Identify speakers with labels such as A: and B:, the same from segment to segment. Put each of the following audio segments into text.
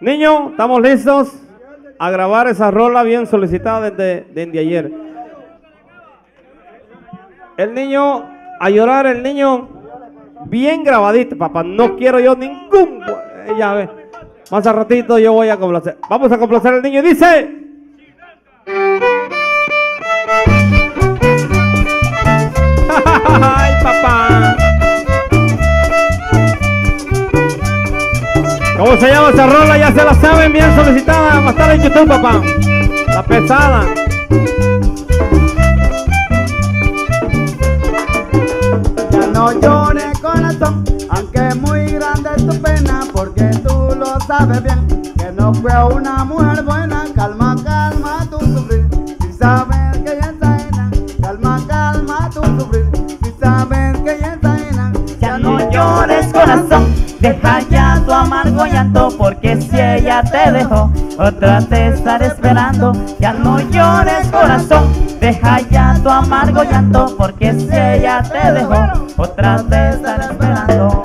A: Niño, estamos listos a grabar esa rola bien solicitada desde, desde ayer. El niño, a llorar el niño, bien grabadito, papá. No quiero yo ningún. Ya ve. Más a ratito yo voy a complacer. Vamos a complacer al niño. Dice. ¿Cómo se llama esa rola? Ya se la saben, bien solicitada. Va a estar en YouTube, papá. La pesada.
B: Ya no llores corazón, aunque muy grande es tu pena, porque tú lo sabes bien, que no fue una mujer buena. Calma, calma tu sufrir, si sabes que ella está ajena. Calma, calma tu sufrir, si sabes que ella está ajena.
C: Ya no llores corazón, deja ya llanto Porque si ella te dejó, otra te estará esperando. Ya no llores corazón, deja ya tu amargo llanto Porque si ella te dejó, otra te estará esperando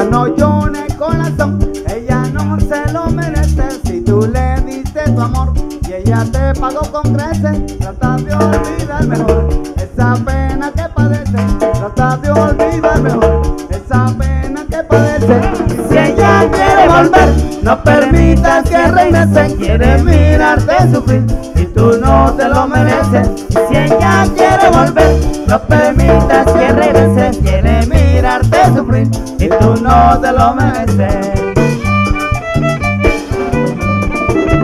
B: Ya no llores corazón, ella no se lo merece. Si tú le diste tu amor y ella te pagó con creces, trata de olvidar mejor esa pena que padece. Trata de olvidar mejor esa pena que padece. Si ella quiere volver, no permitas que regrese. Quiere mirarte sufrir y tú no te lo mereces. Si ella quiere volver, no permitas que regrese. No te lo mereces.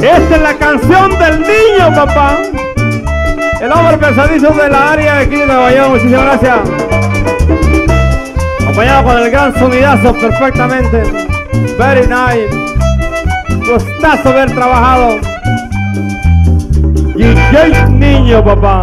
A: Esta es la canción del niño, papá. El hombre pesadizo de la área de aquí de Nueva York. Muchísimas gracias. Acompañado con el gran sonidazo perfectamente. Very nice. Gustazo haber trabajado. DJ Niño, papá.